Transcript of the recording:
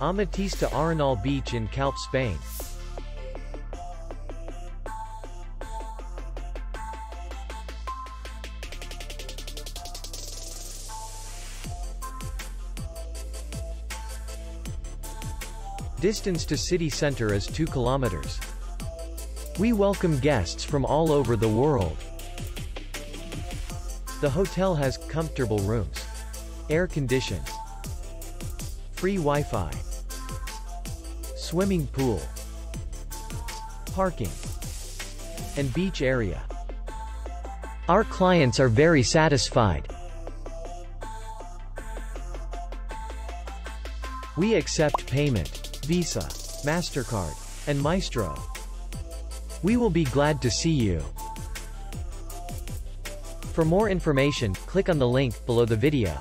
Amatista Arenal Beach in Calp, Spain. Distance to city center is 2 kilometers. We welcome guests from all over the world. The hotel has comfortable rooms, air conditions, free Wi-Fi, swimming pool, parking, and beach area. Our clients are very satisfied. We accept payment, Visa, MasterCard, and Maestro. We will be glad to see you. For more information, click on the link below the video.